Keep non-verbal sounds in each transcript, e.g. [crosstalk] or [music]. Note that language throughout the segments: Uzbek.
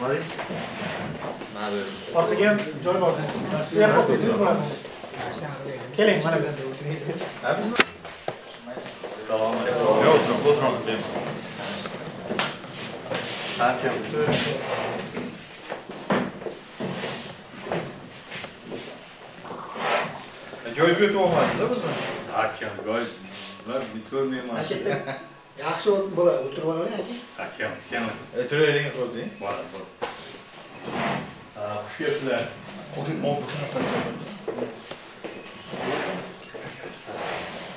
What is? Orqaga ham joy bor. Aeroportga siz bo'ladi keling mana joyga o'tib olmadingiz bizni? Akam joy ular ko'rmayman Mana shu yerda yaxshi bo'ladi o'tirib olavering aka akam kam turavering o'zing. Bor bor kelibsizlar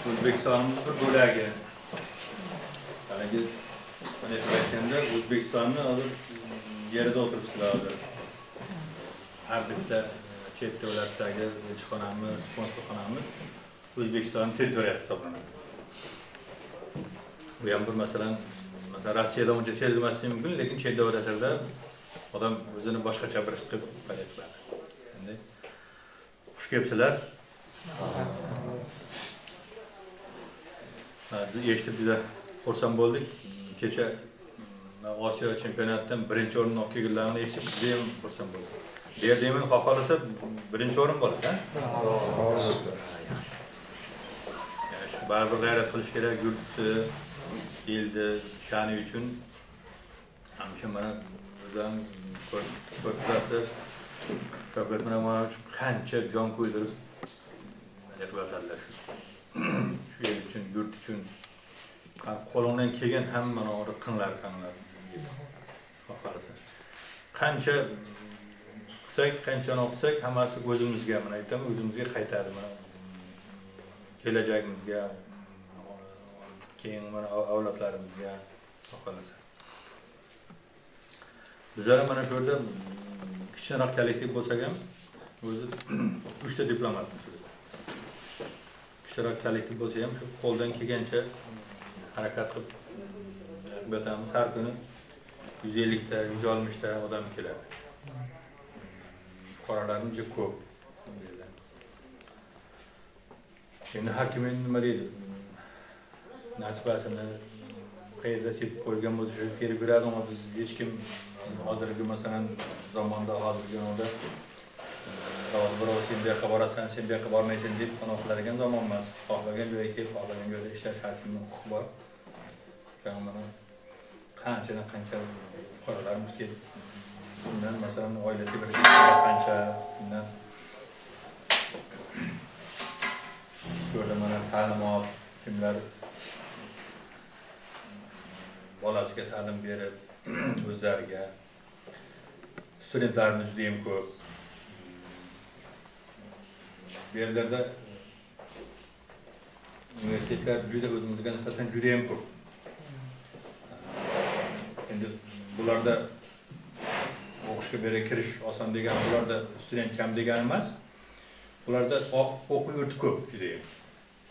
o'zbekistonimiz bir bo'lagi haligi mana shu aytganda o'zbekistonni hozir yerida o'tiribsizlar hozir har bitta chet davlatdagi elchixonamiz konsulxonamiz o'zbekiston territoriyasi hisoblanadi bu ham bir masalan masalan rossiyada uncha sezilmasligi mumkin lekin chet davlatlarda odam o'zini boshqacha bir his qilib hayot qiladi endi xush kelibsizlar. Ha, eshitib juda xursand bo'ldik. Kecha hmm, osiyo chempionatidan birinchi o'rinni olib kelganlarini eshitib judayam xursand bo'ldik. Bu yerda ham xudo xohlasa birinchi o'rin bo'ladi a? Baribir g'ayrat qilish kerak yurtni elni sha'ni uchun. Hamisha mana o'zim ko'rib shavkat miromonovich qancha jon qo'ydirib nima qilyotadilar shu el uchun yurt uchun qo'lingdan kelgan hamma ori qinglar qinglar xohlasa qancha qilsak qanchani qilsak hammasi o'zimizga mana aytaman o'zimizga qaytadi mana kelajagimizga keyin mana avlodlarimizga xohlasa bizlar ham mana shu yerda kichkinaroq kollektiv bo'lsak ham o'zi [clears throat] uchta diplomatmiz o'zi kichikroq kollektiv bo'lsa ham shu qo'ldan kelgancha harakat qilib o'tamiz har kuni yuz ellikta yuz oltmishta odam keladi. Fuqarolarimiz juda ko'p bu yerda. endi har kim endi nima deydi? Nasibasini qayerda sepib qo'ygan bo'lsa shu kelib beradi ammo biz hech kim hozirgi masalan zamonda hozirgi onda hozir birov sen bu yoqqa borasan sen bu yoqqa bormaysan deb qanaqa qiladigan zamon emas xohlagan joyga kelib xohlagan joyda ishlash har kimni huquqi bor. Mana qanchadan qancha fuqarolarimiz kelib bundan masalan oilasi bir qancha bundan shu yerda mana ta'limot kimlar bolasiga ta'lim berib [clears throat] o'zlariga studentlarimiz judayam ko'p. Bu yerlarda universitetlar juda o'zimizga nisbatan judayam ko'p. Endi bularda o'qishga beri kirish oson degan bularda student kam degani emas bularda o'quv yurti ko'p judayam.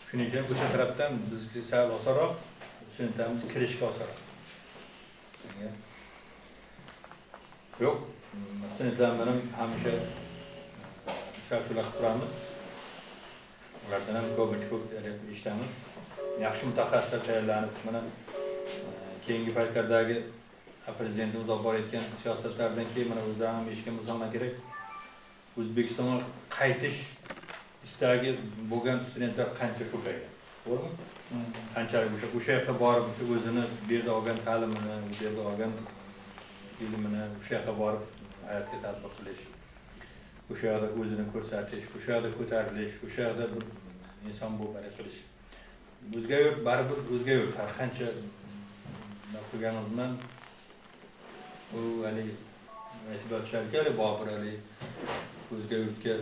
Shuning uchun o'sha tarafdan bizga sal osonroq studentlarimiz kirishga osonroq. Yo'q studentlar bilan hamisha uchrashuvlar qilib turamiz ulardan ham ko'pincha ko'p eshitamiz yaxshi mutaxassislar tayyorlanib mana keyingi paytlardagi prezidentimiz olib borayotgan siyosatlardan keyin mana o'zlari ham eshitgan hamma kerak o'zbekistonga qaytish istagi bo'lgan studentlar qancha ko'paygan to'g'rimi qanchalik o'sha o'sha yoqqa borib o'sha o'zini bu yerda olgan ta'limini bu yerda olgan ilmini o'sha yoqqa borib hayotga tadbiq qilish o'sha yoqda o'zini ko'rsatish o'sha yoqda ko'tarilish o'sha yoqda bir inson bo'lib harakat qilish. O'zga yurt baribir o'zga yurt har qancha qilganimiz bilan u haligi aytib o'tisharki haligi bobur haligi o'zga yurtga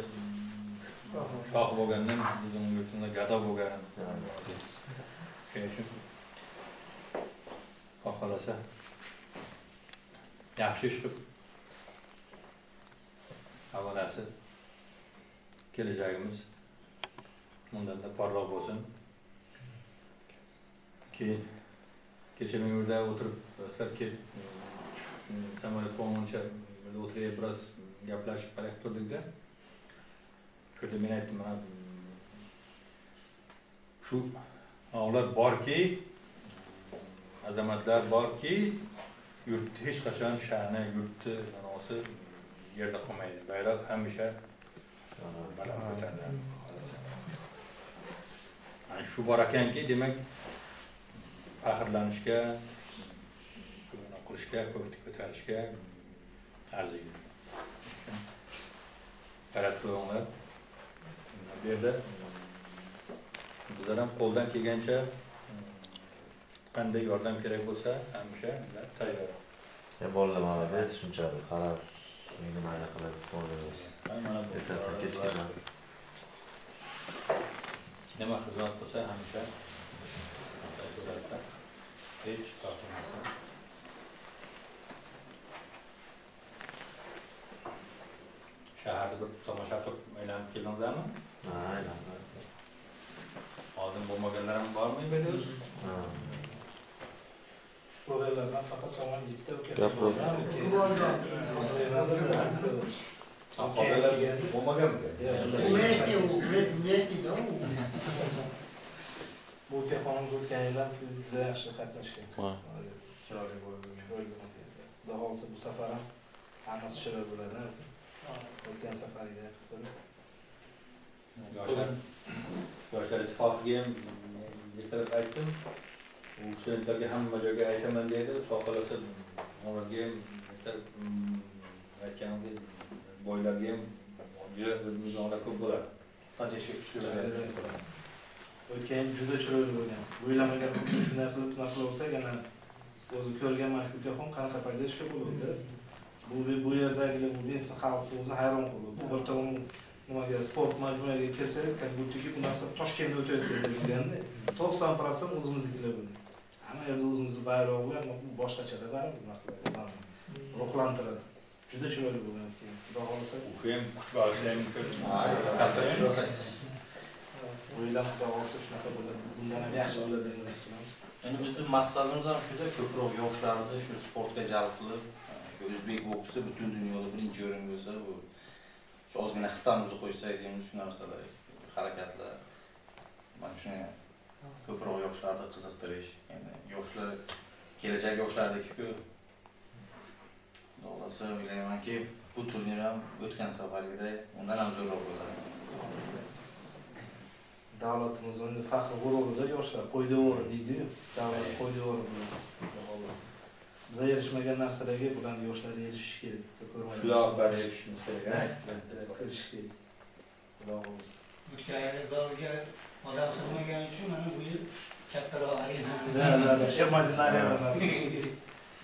shoh bo'lgandan o'zini yurtida gado bo'lgan shuning uchun xudo xohlasa yaxshi ish qilib avvalasi kelajagimiz bundan da porloq bo'lsin keyin kecha men yerda o'tirib sirtga samolyot qo'nguncha o'tirib biroz gaplashib qarab turdikda yerda men aytdim mana shu avlod borki azamatlar borki yurtni hech qachon sha'ni yurtni ma'nosi yerda qolmaydi bayroq hamisha baland ko'tariladi Ana shu bor ekanki demak faxrlanishga qilishga ko'tarishga arziydi g'ayrat qilinglar bu yerda. Bizlar ham qo'ldan kelgancha qanday yordam kerak bo'lsa hamisha ular tayyor. Ya bolalar молодец shunchalik. Qarab meni mayli qilib bo'lamiz mana bu nima xizmat qilsa hamisha hech tortinmasdan shaharni bir tomosha qilib aylanib keldingizlarmi aynan oldin bo'lmaganlar ham bormi Ha. Provalardan faqat somon bitta? Bu ukaxonimiz o'tgan yil ham juda yaxshi qatnashgan. Chiroyli. Xudo xohlasa bu safar ham hammasi chiroyli bo'ladi. O'tgan safariga qilib. Yoshlar yoshlar ittifoqiga ham ertalab aytdim u studentlarga hamma joyga aytaman deydi xudo xohlasa ularga ham mm, aytganingizdek boylarga ham juda o'zimizda ko'p bo'ladi O'tgan yil juda chiroyli bo'lgan. O'ylamagan xuddi shunday qilib qilib olsak, ana o'zi ko'rganman shu ukaxon qanaqa payda ishga. Bu bu yerdagilar bu xalqni o'zi hayron qoldi. Bir tomon nimaga sport majmuaga kirsangiz, как будто bu narsa Toshkentda o'tayotganda deganda 90% o'zimiznikilar bo'ldi. Hamma yerda o'zimizni bayrog'lar boshqachada baribir ruhlantiradi. Juda chiroyli bo'lgan. Xudo xohlasa o'sha ham kuch chiroyli. o'ylab xudo xohlasa shunaqa bo'ladi. Bundan ham yaxshi bo'ladi deb umid qilamiz. Endi bizni maqsadimiz ham shuda ko'proq yoshlarni shu sportga jalb qilib, shu o'zbek boksi butun dunyoda birinchi o'rin bo'lsa, bu shu ozgina hissamizni qo'ysak deymiz shu narsalar, harakatlar. Mana shuni ko'proq yoshlarni qiziqtirish, endi yoshlar kelajak yoshlarniki-ku. Xudo xohlasa o'ylaymanki, bu turnir ham o'tgan safargidek undan ham zo'rroq bo'ladi. davlatimiz endi faxr g'ururida yoshlar qo'ydevori deydi-yu. Davlat qo'ydevori bilan xudo xohlasa. Biza erishmagan narsalarga bularni yoshlar erishishi kerak. bitta ko'rmagan shular orqali erishishimiz kerak Erishishi kerak. Xudo xohlasa. O'tgan yil zalga odam sig'magani uchun mana bu yil kattaroq arenamiz.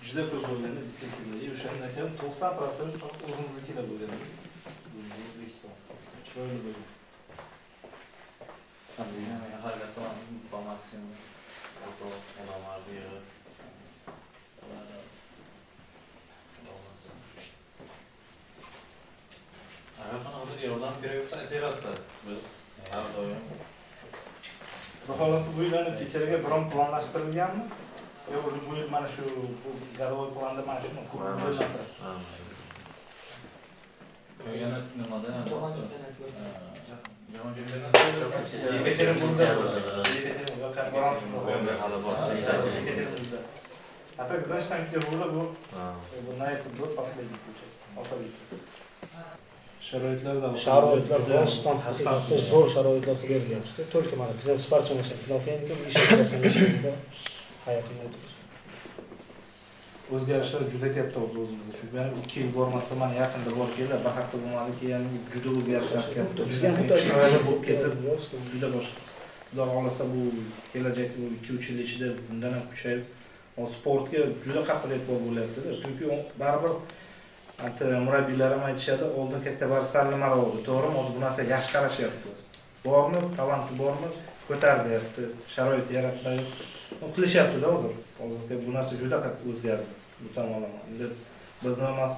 [laughs] Juda ko'p bo'lganda действительно. И o'shandan keyin 90% o'zimiznikilar bo'lgan. Bu O'zbekiston. Chiroyli bo'lgan. Men harakat qilaman po maksimum. Foto, odamlarni yig'ib. agar qanaqadir yordam kerak bo'lsa aytaverasizlar biz har doim Xohlasa bu yillarni kecharaga biron planlashtirilganmi? Yo, уже bu yil mana shu bu garovой planda mana shuni yana nimada? Jahon jahon chempionati Yekaterinburgda bo'ladi. hali bor Екатеринбургда. А так, значит, Санкт-Петербургда был как бы, на этот год последний, получается, алфавитский. Sharoitlar da sharoitlar rostdan haqiqatda zo'r sharoitlar qilib berilyapti только mana ishingda hayotingni o'tirish o'zgarishlar juda katta o'zi o'zimizda. Chunki men ikki yil bormasam mana yaqinda borib keldi bir hafta bo'lmadi keyin juda o'zgarishlar katta. bizga chiroyli bo'lib ketib juda boshqa. Xudo xohlasa bu kelajakda bu ikki uch yil ichida bundan ham kuchayib sportga juda qattiq e'tibor bo'lyaptida. Chunki baribir anta murabbiylar ham aytishadi oldin katta bari sal nimaroq edi to'g'rimi? Hozir bu narsaga yaxshi qarashyapti. Bormi? Talanti bormi? Ko'tar deyapti sharoit yaratmayapti qilishyaptida hozir hozir bu narsa juda qattiq o'zgardi. Bu tomonlama. Endi bizni emas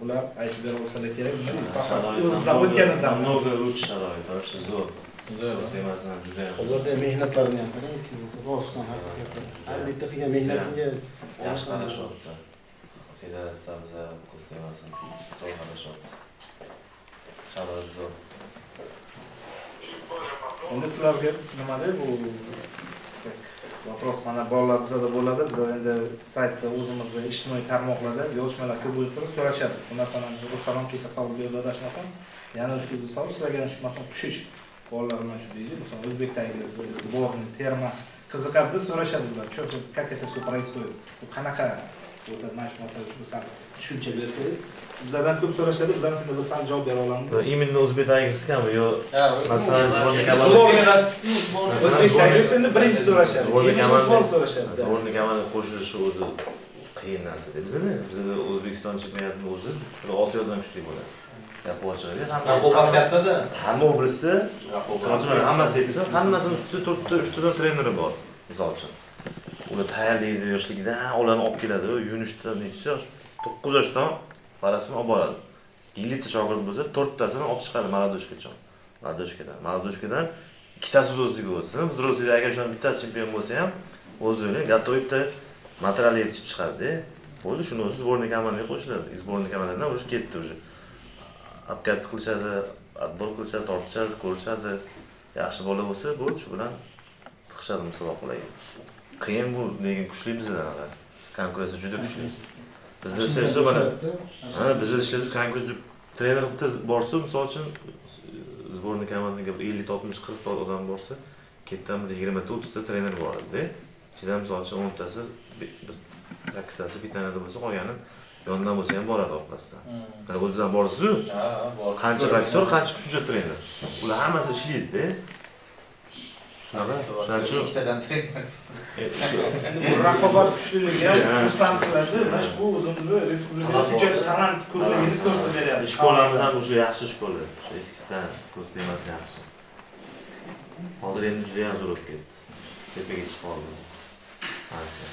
bular aytib bera olsalar kerak nima deydi? Faqat o'z zavodga nizam много лучше sharoit вообще zo'r. Ularda mehnatlarini ham qarang rostdan haqiqatdan har bitta qilgan mehnatiga yaxshi qarashyapti. Federatsiya biza kuz temasini to'g'ri qarashyapti sharoit zo'r endi sizlarga nima deydi bu вопрос mana bolalar bizada bo'ladi. Biz endi saytda o'zimizni ijtimoiy tarmoqlarda yozishmalar ko'p bo'lib turib so'rashadi. Bu narsani rustam ham kecha savol berdi adashmasam yana shu savol sizlarga shu masalan tushish bolalar mana shu deydi masalan o'zbekdagi сборный terma qiziqadi so'rashadi ular что как это все происходит bu qanaqa o'ta mana shu masala sal tushuncha bersangiz bizlardan ko'p so'rashadi biz ham shunda bir sal javob bera olamiz именно o'zbek agriskami yo Masalan, o'zbekdagi endi birinchi so'rashadi keyin komanda- sbor so'rashadi sborniy komanda qo'shilishi o'zi qiyin narsada bizada bizada o'zbekiston chempionatini o'zi osiyodan kuchli bo'ladi yaponchada raqobat kattada. hamma mana hammasi aytsa hammasini ustida to'rtta uchtadan treneri bor misol uchun ular tayyorlaydi yoshligidan ularni olib keladi. Yunishdan nechi yosh to'qqiz yoshdan parasini olib boradi. Ellikta shogird bo'lsa to'rttasini olib chiqadi maladoshgacha maladoshkadan maladoshkadan ikkitasi o'ziga o'tsin. Взрослый agar o'shani bittasi chempion bo'lsa ham o'zini готовить material yetishib chiqadida. Bo'ldi shuni o'zi сборный komandaga qo'shiladi. Сборный komandadan уже ketdi уже. Обкат qilishadi отбор qilishadi tortishadi ko'rishadi. Yaxshi bola bo'lsa bo'ldi shu bilan tiqishadi musobaqalarga qiyin bu lekin kuchli bizada konkurensiya juda kuchli. Bizda ishlaysa mana ha bizda ishlaysa konkurensiya trener bitta borsa misol uchun сборный komandaga bir ellik oltmish qirqta odam borsa ketdan bir yigirmata o'ttizta trener boradida ichidan misol uchun o'ntasi bi- biz sakkiztasi bitanada bo'lsa qolgani yondan bo'lsa ham boradi orqasidan. O'zidan borsizu Ha, bor. qancha boksyor qancha shuncha trener? Ular hammasi ishlaydida shuning uchun ikkitadan trener. endi bu raqobat kuchliligi ham xursand qiladi значит bu o'zimizni respublikada shunchalik talant ko'pligini ko'rsatib beryapti shkolamiz ham o'sha yaxshi shkola o'sha eskidan ko'z tegmasi yaxshi hozir endi juda yam zo'r bo'lib ketdi tepaga chiqib qoldi ancha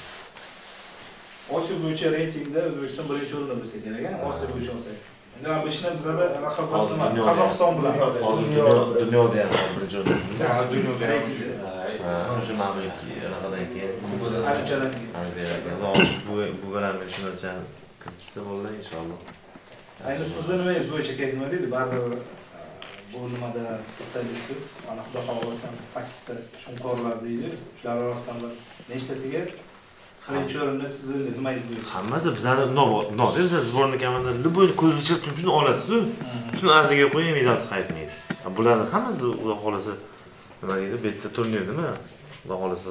osiyo bo'yicha reytingda o'zbekiston birinchi o'rinda bo'lsa kerak a osiyo bo'yicha olsak ishni bizada raqobat qozog'iston bilan hozir dunyo- dunyoda ham birinchi o'rinda dunyoda bu ikki anaqadan keyin olimpiadadan keyin bu bilan men shuncha kiritsa bo'ldi inshaalloh endi sizni nimangiz bo'yicha kerak nima deydi baribir e, bu nimada spetsialistsiz mana xudo xohlasa sakkizta shunqorlar deydi shular orasidan bir nechtasiga birinchi o'rinda sizni nimangiz bo'yicha hammasi bizani nodda bizani сборный komanda любой ko'zni chertib shuni olasizu shuni arziga qo'ying medalsiz qaytmaydi. Bularni hammasi xudo xohlasa nima deydi bu yerda turnir nima? Xudo xohlasa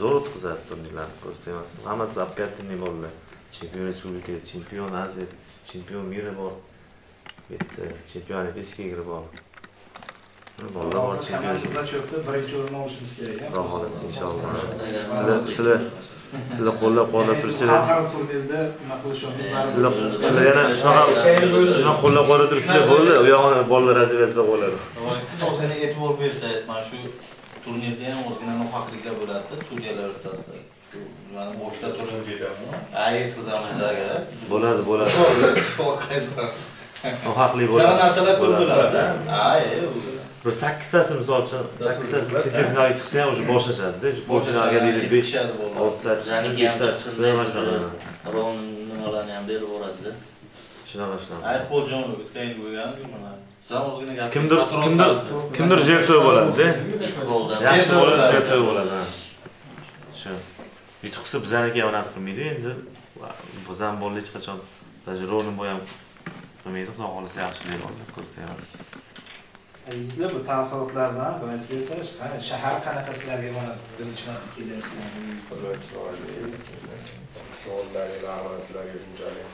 zo'r o'tkazadi turnirlarni ko'z tegmasin hammasi обкатанный bolalar chempion respublika chempion aziya chempion mira bor. Bu yerda chempion olimpiyaskiy igri bor bolalar bor chempion. birinchi o'rinni olishimiz kerak a xudo xohlasa inshaalloh. Sizlar sizlar sizlar qo'llab quvvatlab tursanglar xalqaro turnirda nima sizlar yana shunaqa shunaqa qo'llab quvvatlab tursanglar bo'ldi. U yog'ini bolalar razvedasida bo'ladi. Siz ozgina e'tibor bersangiz, mana shu turnirda ham ozgina nohaqliklar bo'ladida sudyalar o'rtasida. Mana boshda turib ha yetkazamiz agar. bo'ladi bo'ladi. Nohaqlik Shunaqa bo'ladi. Narsalar ko'p bo'ladida. Ha, e, bir sakkiztasi misol uchun sakkiztasi chet finalga chiqsa ham уже boshlashadida polfinalga deydi besh yetishadi bolalar. oltita chiqsa beshtasi chiqsa mana shunaqa ron nimalarni ham berib yuboradida shunaqa shunaqa. Ay, futbolchi o'tgan bo'lgan mana. Siz ham ozgina gap. kimdir kimdir kimdir жертва bo'ladida yaxshi bo'ladi жертва bo'ladi. Shu. Yutuqsa bizaniki ham unaqa qilmaydi endi. Biz ham bolalar hech qachon даже ровно ham qilmaydi xudo xohlasa yaxshilik oladi ko'z tegmas yigitlar bu taassurotlaringizni bir aytib bersangiz shahar qanaqa sizlarga mana birinchi marta kelyapsizlar chiroyli. Shug'ullarga rahmat sizlarga shunchalik.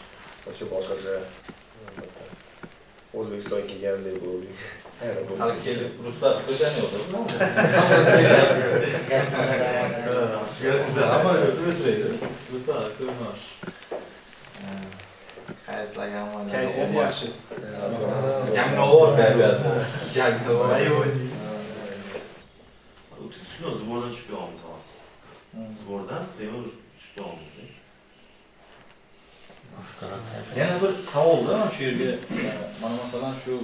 O'sha boshqacha O'zbekistonga kelgandek bo'ldik. Hali kelib ruxsat qo'ygani yo'q. Kayfiyat yaxshi Jangovar. Jangovar. shuni сборdan chempionmiz hozir сборdan premyer chempionmiz yana bir savolda mana shu yerga mana masalan shu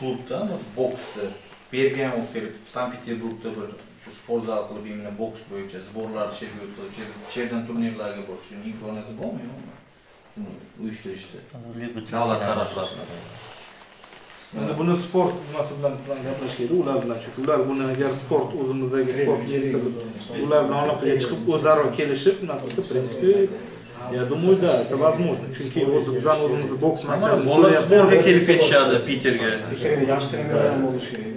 klubda boksda bergan bo'lib kelib sankt peterburgda bir shu sport zal qilib именно boks bo'yicha sborlar she'rga o'tkazib sher- sherdan turnirlarga borishni imkoniyati bormi yo'qmi shuni uyushtirishda davlat taraflaridan Endi buni sport nimasi bilan gaplash kerak ular bilan chunki ular buni agar sport o'zimizdagi sport bo'lsa ular bilan aloqaga chiqib o'zaro kelishib bunaqa qilsa в принципе я думаю да это возможно. Chunki o'zi bizani o'zimizni boks maktabini bolalar sportga kelib ketishadi piterga yaxshi bo'lishi kerak.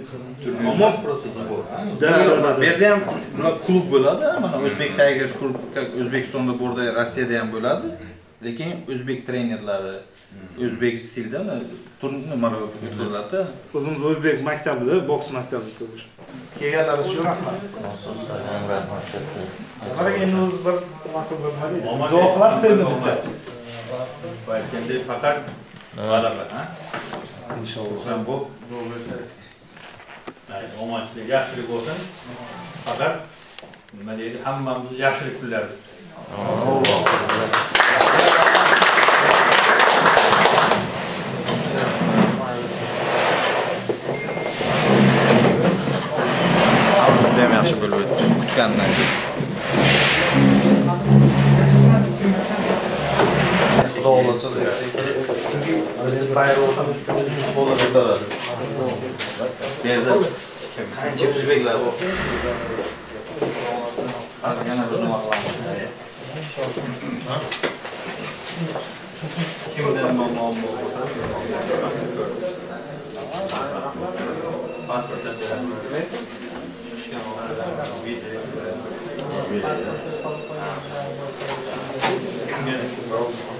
Ammo Да, да, bu yerda ham bular klub bo'ladi mana o'zbek tigers klub o'zbekistonda borda rossiyada ham bo'ladi. Lekin o'zbek trenerlari o'zbek stilda turnir o'tkaziladi. O'zimiz o'zbek maktabida boks maktabida o'qish kelganlaringiz uchun rahmat. Rahmat endi o'zi bir duo qilasiz endi bitta. Aytgandek faqat g'alaba ha? Inshaalloh bu Ay, omonchilik yaxshilik bo'lsin. Faqat nima deydi? Hammamiz yaxshilik tilaymiz juda ham yaxshi bo'lib o'tdi kutgandan xudo xohlasa chunki bizni bayroqni o'zimiz qo'lda ko'taradi bu yerda qancha o'zbeklar bor Hali yana bir nima qilamiz kimda muammo bo'lsa kimga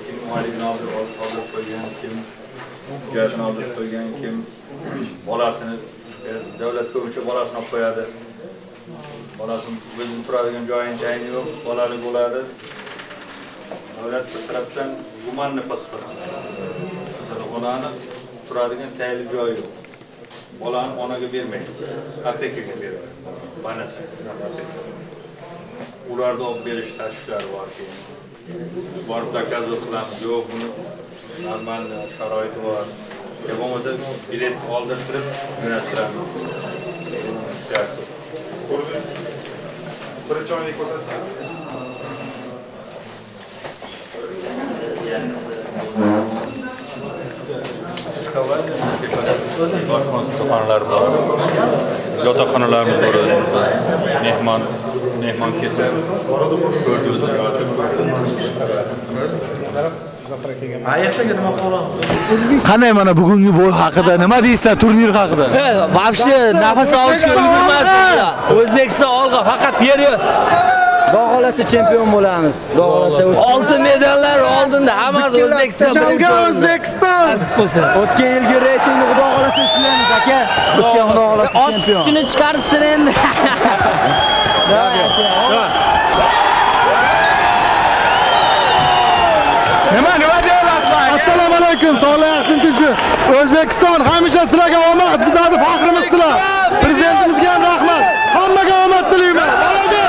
kim moligini oldirib qo'ygan kim joyini oldirib qo'ygan kim bolasini davlat o'lcha bolasini olib qo'yadi bolasini o'zini turadigan joyini tayini yo'q bolali bo'ladi davlat bir tarafdan gumanniy pasport masalan onani turadigan tayinli joyi yo'q bolani onaga bermaydi opekaga beradi banasi ularni olib berish tashvishlari bor keyin. Borib doказывать qilamiz yo'q buni нормально sharoiti bor. Yo bo'lmasa biletni oldirtirib jo'nattiramiz birinchi oylik ko'rsatsa boshqa yotoqxonalar bor. Yotoqxonalarimiz bor. Mehmon ko'rdingizlar ochib ertaga nima qilamiz qanday mana bugungi bo'y haqida nima deysiz turnir haqida Вообще nafas olishga ulgurmas O'zbekiston olg'a faqat period. Xudo xolasa chempion bo'lamiz. Xudo xolasa Oltin medallar oldinda hammasi O'zbekiston birinchi O'zbekiston. Nasib o'tgan yilgi reytingni xudo xolasa ishlaymiz aka. O'tgan xudo xolasa Ost chempion. kuchini chiqarsin endi. [laughs] nima nima deyapsiz assalomu alaykum yaxshi tinchmi o'zbekiston hamisha sizlarga omad. Bizlarni faxrimiz sizlar prezidentimizga ham rahmat hammaga omad tilayman Bolada!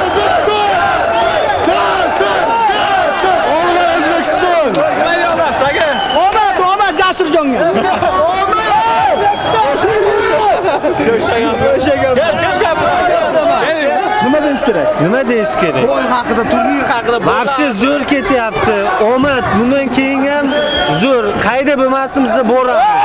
o'zbekiston jasur jasur olloh o'zbekiston nima deyapsiz aka Omad, omad Jasurjonga. nima deyish kerak Nima deyish kerak? bo'y haqida turnir haqida Вообще zo'r ketyapti. Omad bundan keyin ham zo'r. Qayda bo'lmasin biz boramiz.